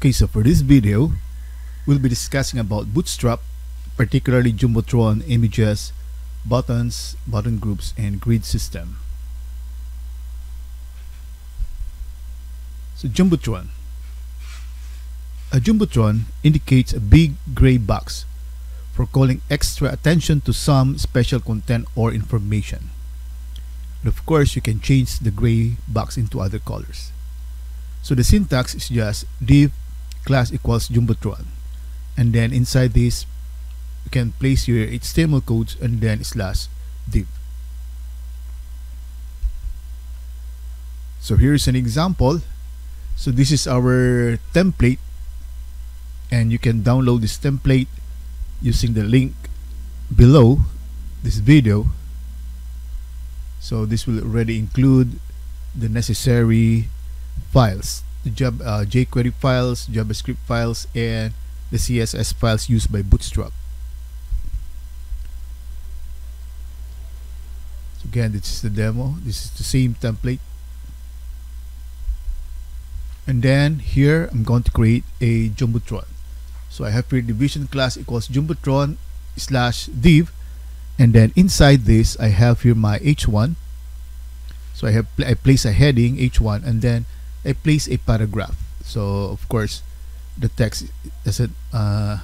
Okay, so for this video, we'll be discussing about Bootstrap, particularly Jumbotron images, buttons, button groups, and grid system. So Jumbotron. A Jumbotron indicates a big gray box for calling extra attention to some special content or information. And of course, you can change the gray box into other colors. So the syntax is just div class equals jumbotron and then inside this you can place your HTML codes and then slash div. So here's an example. So this is our template and you can download this template using the link below this video. So this will already include the necessary files the job, uh, jQuery files, JavaScript files, and the CSS files used by Bootstrap. So again, this is the demo. This is the same template. And then here, I'm going to create a Jumbotron. So I have here division class equals Jumbotron slash div. And then inside this, I have here my h1. So I have I place a heading h1 and then I place a paragraph. So of course, the text doesn't. Uh,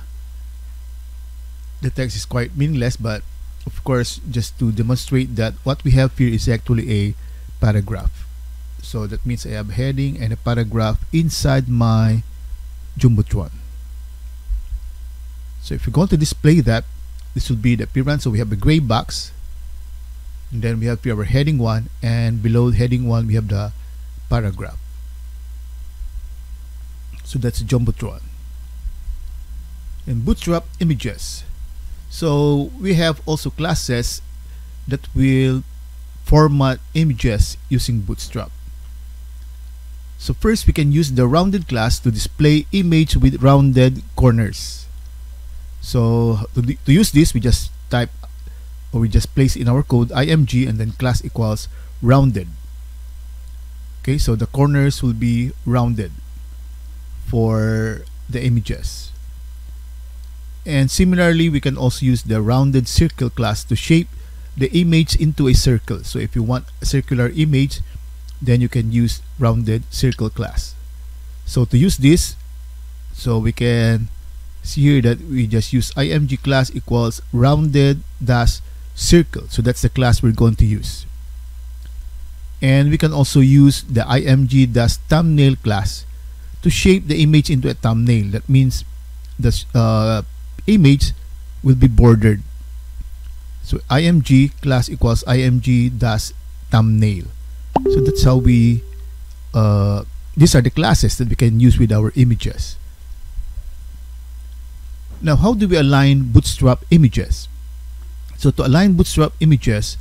the text is quite meaningless, but of course, just to demonstrate that what we have here is actually a paragraph. So that means I have heading and a paragraph inside my Jumbotron. So if you're going to display that, this will be the appearance. So we have a gray box, and then we have our heading one, and below heading one we have the paragraph. So that's Jumbotron. And Bootstrap images. So we have also classes that will format images using Bootstrap. So first we can use the rounded class to display image with rounded corners. So to, to use this we just type or we just place in our code img and then class equals rounded. Okay, so the corners will be rounded for the images. And similarly, we can also use the rounded circle class to shape the image into a circle. So if you want a circular image, then you can use rounded circle class. So to use this, so we can see here that we just use img class equals rounded dash circle. So that's the class we're going to use. And we can also use the img dash thumbnail class to shape the image into a thumbnail. That means the uh, image will be bordered. So img class equals img dash thumbnail. So that's how we, uh, these are the classes that we can use with our images. Now, how do we align bootstrap images? So to align bootstrap images,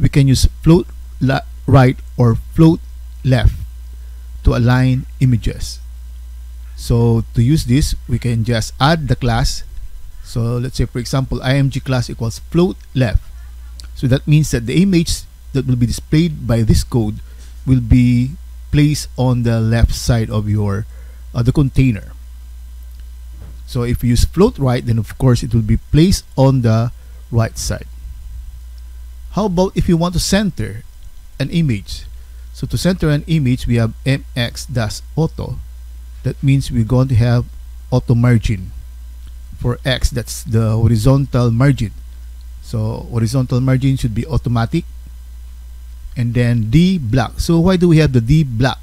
we can use float right or float left to align images. So to use this, we can just add the class. So let's say for example, img class equals float left. So that means that the image that will be displayed by this code will be placed on the left side of your uh, the container. So if you use float right, then of course it will be placed on the right side. How about if you want to center an image? So to center an image, we have mx-auto that means we're going to have auto margin for X. That's the horizontal margin. So horizontal margin should be automatic. And then D block so why do we have the D block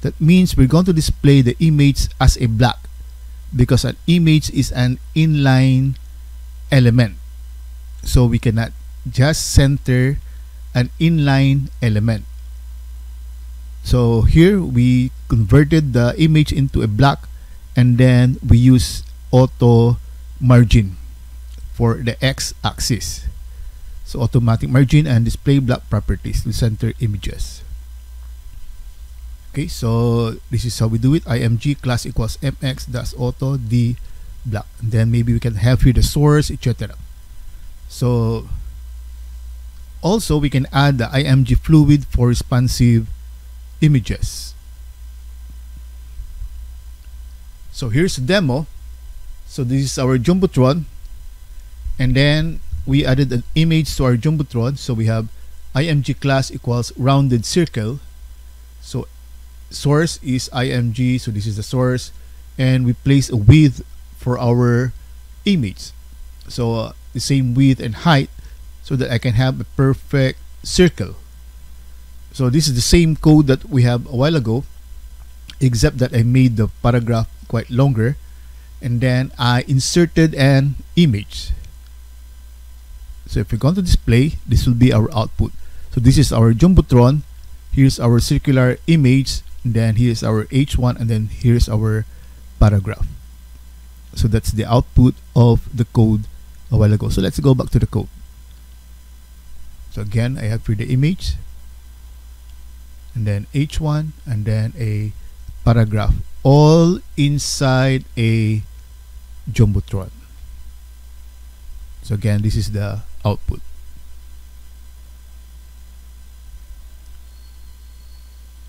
that means we're going to display the image as a block because an image is an inline element. So we cannot just center an inline element so here we converted the image into a block and then we use auto margin for the x-axis. So automatic margin and display block properties to center images. Okay, so this is how we do it. img class equals mx dash auto d block. And then maybe we can have here the source, etc. So also we can add the img fluid for responsive images. So here's a demo. So this is our Jumbotron. And then we added an image to our Jumbotron. So we have IMG class equals rounded circle. So source is IMG. So this is the source. And we place a width for our image. So uh, the same width and height so that I can have a perfect circle. So this is the same code that we have a while ago except that I made the paragraph quite longer and then I inserted an image. So if we're going to display, this will be our output. So this is our Jumbotron. Here's our circular image. Then here's our H1 and then here's our paragraph. So that's the output of the code a while ago. So let's go back to the code. So again, I have for the image and then H1 and then a paragraph all inside a Jumbotron. So again, this is the output.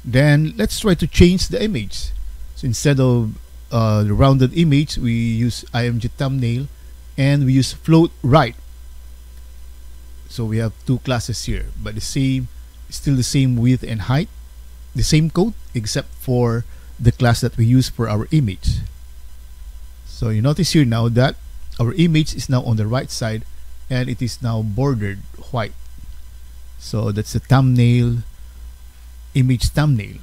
Then let's try to change the image. So instead of uh, the rounded image, we use IMG thumbnail and we use float right. So we have two classes here, but the same, still the same width and height, the same code except for the class that we use for our image. So you notice here now that our image is now on the right side and it is now bordered white. So that's the thumbnail, image thumbnail.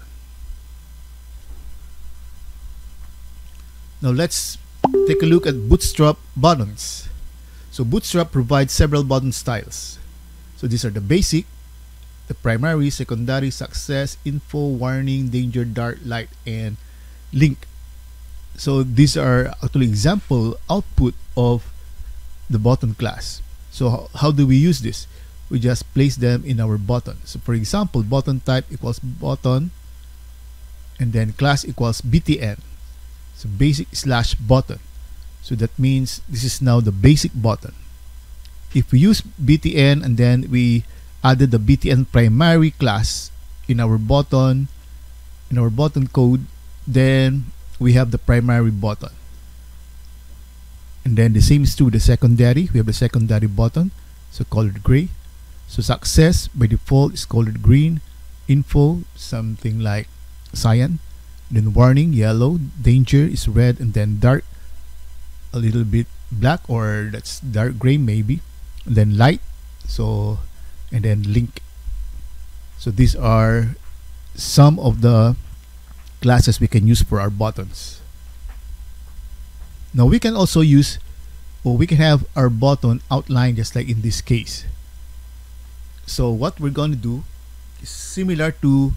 Now let's take a look at Bootstrap buttons. So Bootstrap provides several button styles. So these are the basic, the primary, secondary, success, info, warning, danger, dark, light, and link. So these are actually example output of the button class. So how, how do we use this? We just place them in our button. So for example, button type equals button and then class equals btn. So basic slash button. So that means this is now the basic button. If we use btn and then we added the btn primary class in our button in our button code, then we have the primary button. And then the same is true the secondary. We have the secondary button, so colored gray. So success by default is colored green. Info something like cyan. Then warning yellow. Danger is red, and then dark a little bit black or that's dark gray maybe. And then light. So and then link. So these are some of the classes we can use for our buttons. Now we can also use or we can have our button outlined just like in this case. So what we're going to do is similar to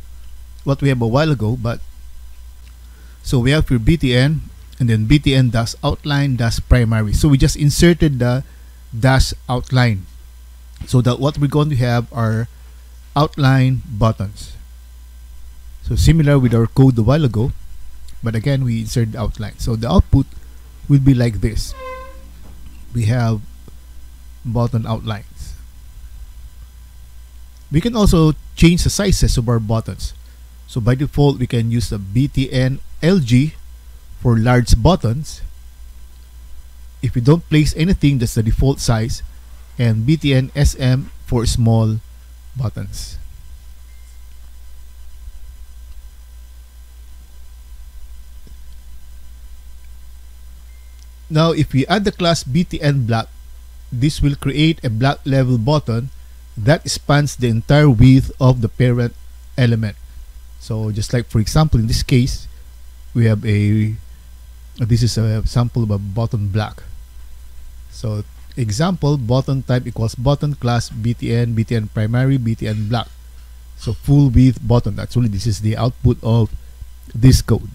what we have a while ago but so we have your BTN and then BTN dash outline dash primary. So we just inserted the dash outline so that what we're going to have are outline buttons. So similar with our code a while ago, but again we insert the outline. So the output will be like this. We have button outlines. We can also change the sizes of our buttons. So by default, we can use the BTN LG for large buttons. If we don't place anything, that's the default size. And BTN SM for small buttons. Now, if we add the class btn block, this will create a block level button that spans the entire width of the parent element. So just like for example in this case, we have a this is a sample of a button block. So example button type equals button class btn btn primary btn block. So full width button. Actually, this is the output of this code.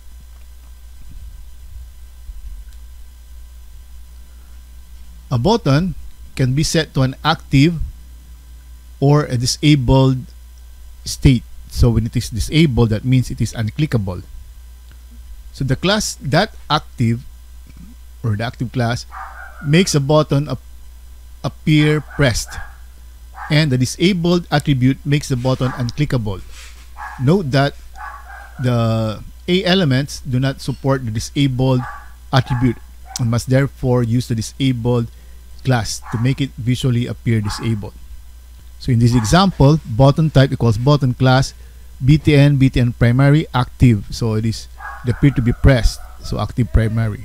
A button can be set to an active or a disabled state. So when it is disabled, that means it is unclickable. So the class that active or the active class makes a button ap appear pressed and the disabled attribute makes the button unclickable. Note that the A elements do not support the disabled attribute and must therefore use the disabled class to make it visually appear disabled. So in this example, button type equals button class btn btn primary active so it is the appear to be pressed so active primary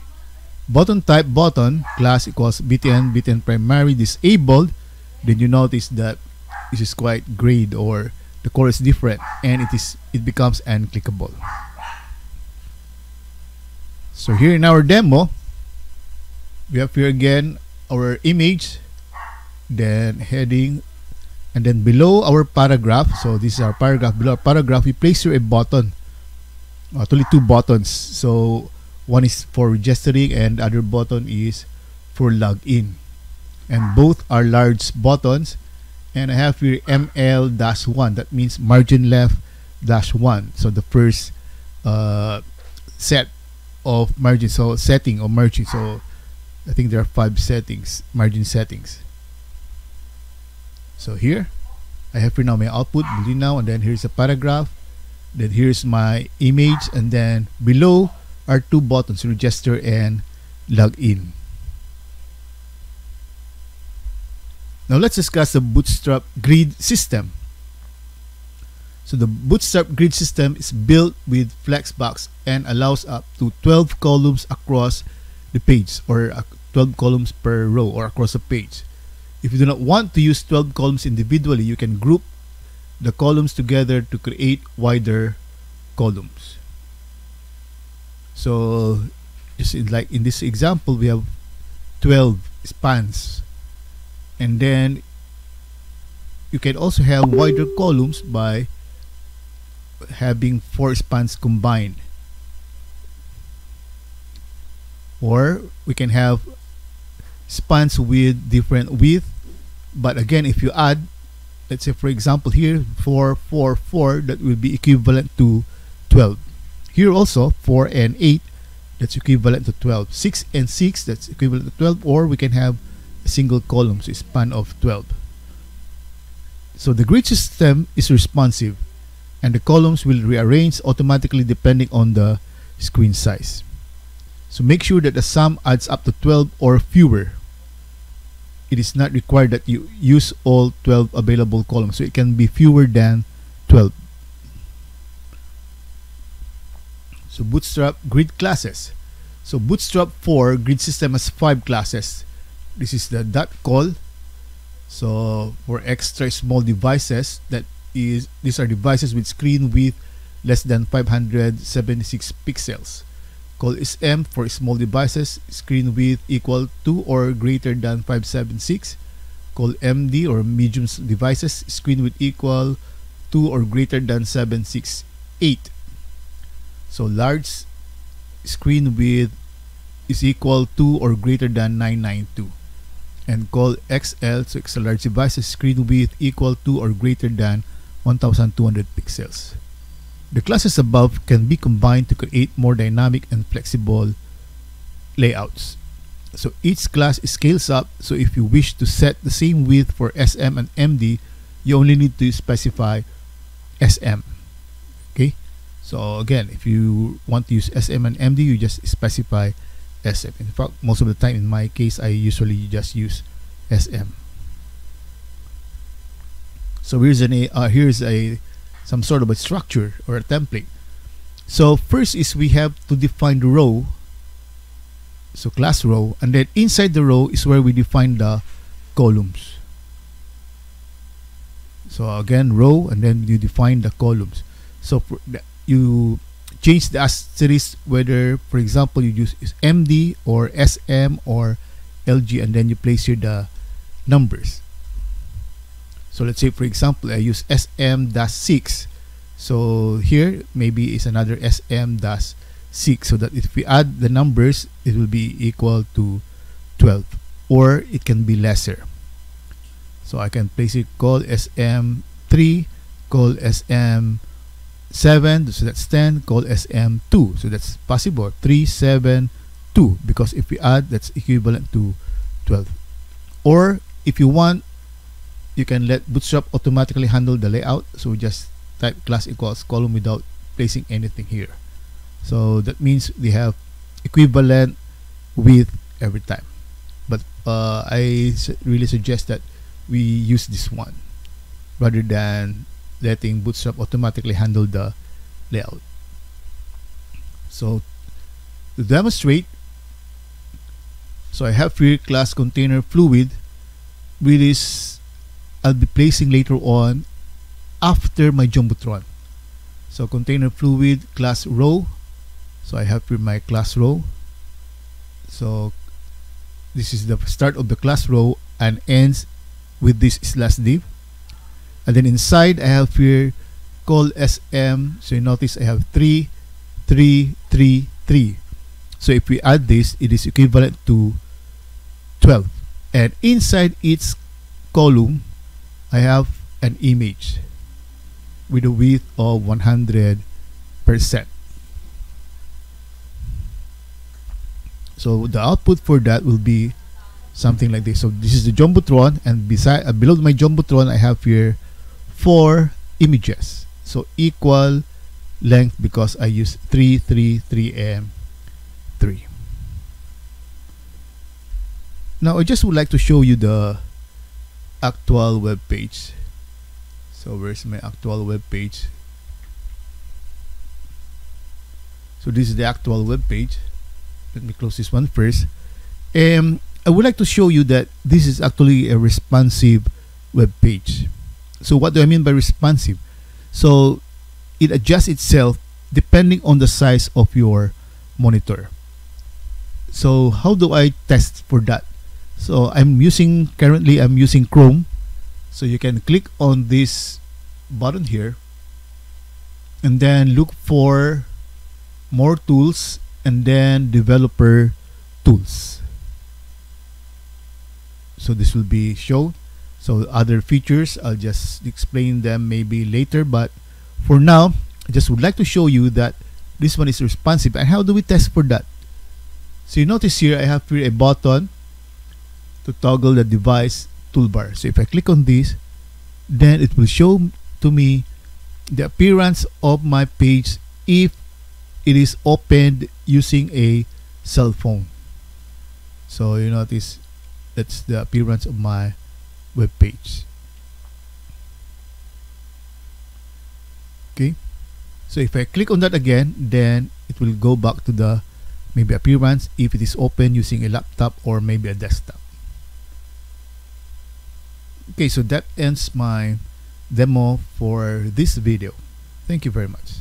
button type button class equals btn btn primary disabled. Then you notice that this is quite grayed or the color is different and it is it becomes unclickable. So here in our demo we have here again our image then heading and then below our paragraph. So this is our paragraph. Below our paragraph we place here a button only two buttons. So one is for registering and the other button is for login. And both are large buttons. And I have here ML dash one. That means margin left dash one. So the first uh, set of margin. So setting or margin. So I think there are five settings margin settings. So here I have here now my output. Now. And then here's a paragraph. Then here's my image. And then below are two buttons register and log in. Now let's discuss the bootstrap grid system. So the bootstrap grid system is built with flexbox and allows up to 12 columns across the page or 12 columns per row or across a page. If you do not want to use 12 columns individually, you can group the columns together to create wider columns. So, in, like in this example, we have 12 spans. And then you can also have wider columns by having four spans combined. Or we can have spans with different width but again if you add let's say for example here 4 4 4 that will be equivalent to 12 here also 4 and 8 that's equivalent to 12 6 and 6 that's equivalent to 12 or we can have a single column so span of 12 so the grid system is responsive and the columns will rearrange automatically depending on the screen size. So make sure that the sum adds up to 12 or fewer. It is not required that you use all 12 available columns so it can be fewer than 12 so bootstrap grid classes so bootstrap 4 grid system has five classes this is the dot call so for extra small devices that is these are devices with screen width less than 576 pixels Call SM for small devices, screen width equal to or greater than 576. Call MD or medium devices, screen width equal to or greater than 768. So large screen width is equal to or greater than 992. And call XL, so extra large devices, screen width equal to or greater than 1200 pixels. The classes above can be combined to create more dynamic and flexible layouts. So each class scales up, so if you wish to set the same width for SM and MD, you only need to specify SM. Okay, so again, if you want to use SM and MD, you just specify SM. In fact, most of the time in my case, I usually just use SM. So here's an uh, here's a some sort of a structure or a template. So first is we have to define the row. So class row and then inside the row is where we define the columns. So again row and then you define the columns. So you change the asterisk whether for example you use MD or SM or LG and then you place here the numbers. So let's say for example I use SM-6. So here maybe is another SM-6 so that if we add the numbers it will be equal to 12 or it can be lesser. So I can place it call SM3, call SM7, so that's 10, call SM2. So that's possible 3, 7, 2 because if we add that's equivalent to 12. Or if you want you can let Bootstrap automatically handle the layout. So we just type class equals column without placing anything here. So that means we have equivalent width every time but uh, I really suggest that we use this one rather than letting Bootstrap automatically handle the layout. So to demonstrate so I have here class container fluid which is I'll be placing later on after my Jumbotron. So container fluid class row. So I have here my class row. So this is the start of the class row and ends with this slash div and then inside I have here call sm so you notice I have 3 3 3 3 so if we add this it is equivalent to 12 and inside each column I have an image with a width of 100 percent. So the output for that will be something like this. So this is the jumbotron and beside uh, below my jumbotron I have here four images. So equal length because I use 3 3 3 and 3 now I just would like to show you the actual web page. So where's my actual web page? So this is the actual web page. Let me close this one first. Um, I would like to show you that this is actually a responsive web page so what do I mean by responsive? So it adjusts itself depending on the size of your monitor. So how do I test for that? So I'm using currently I'm using Chrome. So you can click on this button here and then look for more tools and then developer tools. So this will be shown so other features I'll just explain them maybe later but for now I just would like to show you that this one is responsive. And how do we test for that? So you notice here I have here a button to toggle the device toolbar. So if I click on this then it will show to me the appearance of my page if it is opened using a cell phone. So you notice that's the appearance of my web page. Okay? So if I click on that again then it will go back to the maybe appearance. If it is open using a laptop or maybe a desktop. Okay so that ends my demo for this video. Thank you very much